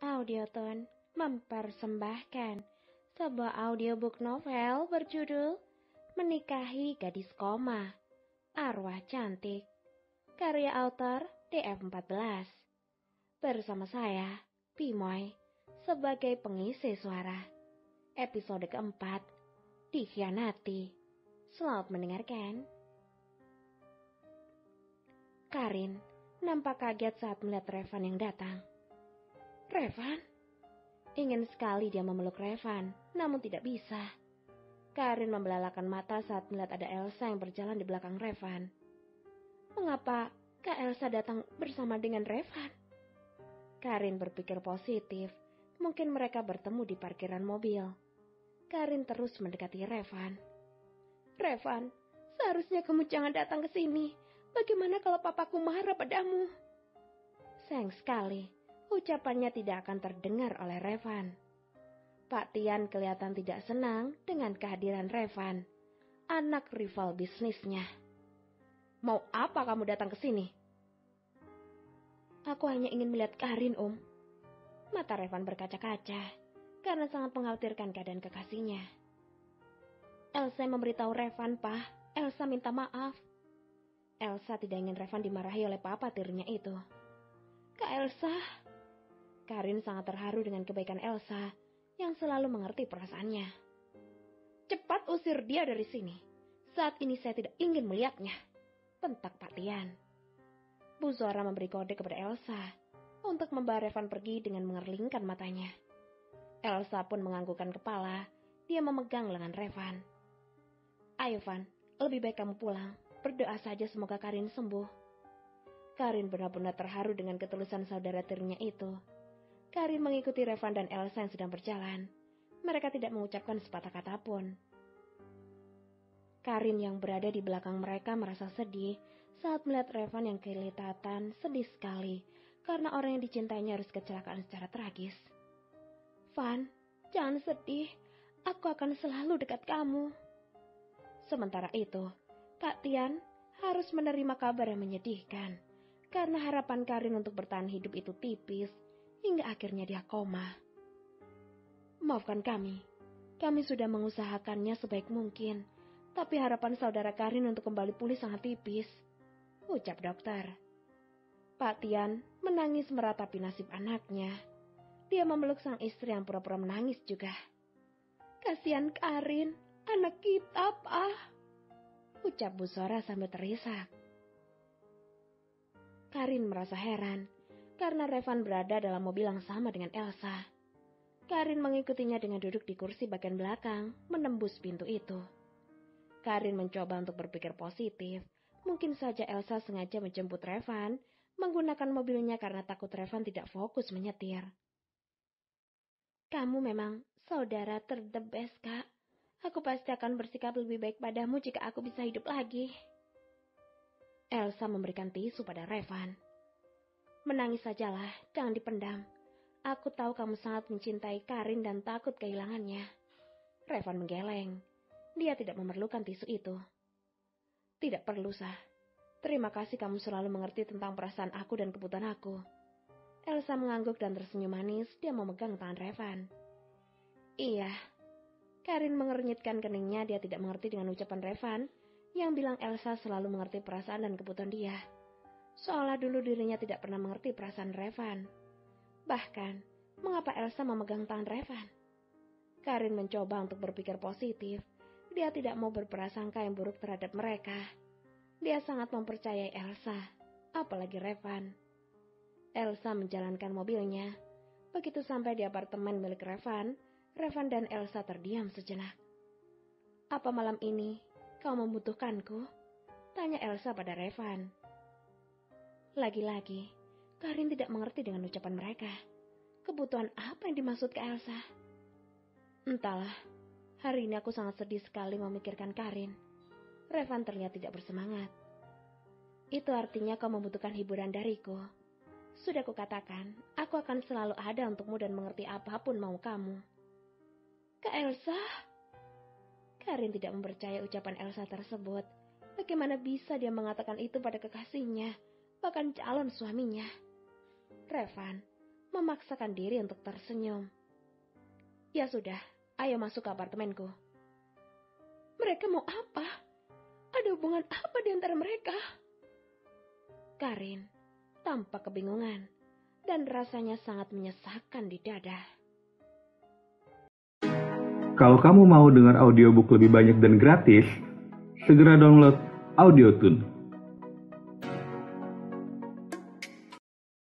Audioton mempersembahkan sebuah audiobook novel berjudul Menikahi Gadis Koma, Arwah Cantik, karya author DF14. Bersama saya, Pimoy, sebagai pengisi suara. Episode keempat, Dikhianati. Selamat mendengarkan. Karin nampak kaget saat melihat Revan yang datang. Revan? Ingin sekali dia memeluk Revan, namun tidak bisa. Karin membelalakan mata saat melihat ada Elsa yang berjalan di belakang Revan. Mengapa Kak Elsa datang bersama dengan Revan? Karin berpikir positif, mungkin mereka bertemu di parkiran mobil. Karin terus mendekati Revan. Revan, seharusnya kamu jangan datang ke sini. Bagaimana kalau papaku marah padamu? Sayang sekali, ucapannya tidak akan terdengar oleh Revan. Pak Tian kelihatan tidak senang dengan kehadiran Revan, anak rival bisnisnya. Mau apa kamu datang ke sini? Aku hanya ingin melihat Karin, Om. Mata Revan berkaca-kaca karena sangat mengkhawatirkan keadaan kekasihnya. Elsa memberitahu Revan, Pak. Elsa minta maaf. Elsa tidak ingin Revan dimarahi oleh papa tirinya itu. Kak Elsa, Karin sangat terharu dengan kebaikan Elsa yang selalu mengerti perasaannya. Cepat usir dia dari sini. Saat ini saya tidak ingin melihatnya. Pentak Pak Tian. Bu Zora memberi kode kepada Elsa untuk membawa Revan pergi dengan mengerlingkan matanya. Elsa pun menganggukkan kepala. Dia memegang lengan Revan. Ayo Van, lebih baik kamu pulang. Berdoa saja semoga Karin sembuh. Karin benar-benar terharu dengan ketulusan saudara tirinya itu Karin mengikuti Revan dan Elsa yang sedang berjalan. Mereka tidak mengucapkan sepatah kata pun. Karin yang berada di belakang mereka merasa sedih saat melihat Revan yang kelihatan sedih sekali karena orang yang dicintainya harus kecelakaan secara tragis. Van, jangan sedih. Aku akan selalu dekat kamu. Sementara itu, Kak Tian harus menerima kabar yang menyedihkan karena harapan Karin untuk bertahan hidup itu tipis hingga akhirnya dia koma. Maafkan kami, kami sudah mengusahakannya sebaik mungkin, tapi harapan saudara Karin untuk kembali pulih sangat tipis, ucap dokter. Pak Tian menangis meratapi nasib anaknya. Dia memeluk sang istri yang pura-pura menangis juga. Kasihan Karin, anak kita, Pak. Ucap Bu Sora sambil terisak. Karin merasa heran karena Revan berada dalam mobil yang sama dengan Elsa. Karin mengikutinya dengan duduk di kursi bagian belakang, menembus pintu itu. Karin mencoba untuk berpikir positif. Mungkin saja Elsa sengaja menjemput Revan, menggunakan mobilnya karena takut Revan tidak fokus menyetir. Kamu memang saudara terdebes, Kak. Aku pasti akan bersikap lebih baik padamu jika aku bisa hidup lagi. Elsa memberikan tisu pada Revan. Menangis sajalah, jangan dipendam. Aku tahu kamu sangat mencintai Karin dan takut kehilangannya. Revan menggeleng. Dia tidak memerlukan tisu itu. Tidak perlu, sah. Terima kasih kamu selalu mengerti tentang perasaan aku dan kebutuhan aku. Elsa mengangguk dan tersenyum manis, dia memegang tangan Revan. Iya. Karin mengernyitkan keningnya, dia tidak mengerti dengan ucapan Revan, yang bilang Elsa selalu mengerti perasaan dan kebutuhan dia seolah dulu dirinya tidak pernah mengerti perasaan Revan. Bahkan, mengapa Elsa memegang tangan Revan? Karin mencoba untuk berpikir positif. Dia tidak mau berprasangka yang buruk terhadap mereka. Dia sangat mempercayai Elsa, apalagi Revan. Elsa menjalankan mobilnya. Begitu sampai di apartemen milik Revan, Revan dan Elsa terdiam sejenak. Apa malam ini kau membutuhkanku? Tanya Elsa pada Revan. Lagi-lagi, Karin tidak mengerti dengan ucapan mereka. Kebutuhan apa yang dimaksud ke Elsa? Entahlah, hari ini aku sangat sedih sekali memikirkan Karin. Revan terlihat tidak bersemangat. Itu artinya kau membutuhkan hiburan dariku. Sudah kukatakan, aku akan selalu ada untukmu dan mengerti apa pun mau kamu. Ke Elsa? Karin tidak mempercaya ucapan Elsa tersebut. Bagaimana bisa dia mengatakan itu pada kekasihnya? Bahkan calon suaminya. Revan, memaksakan diri untuk tersenyum. Ya sudah, ayo masuk ke apartemenku. Mereka mau apa? Ada hubungan apa di antara mereka? Karin tampak kebingungan dan rasanya sangat menyesakkan di dada. Kalau kamu mau dengar audiobook lebih banyak dan gratis, segera download AudioTune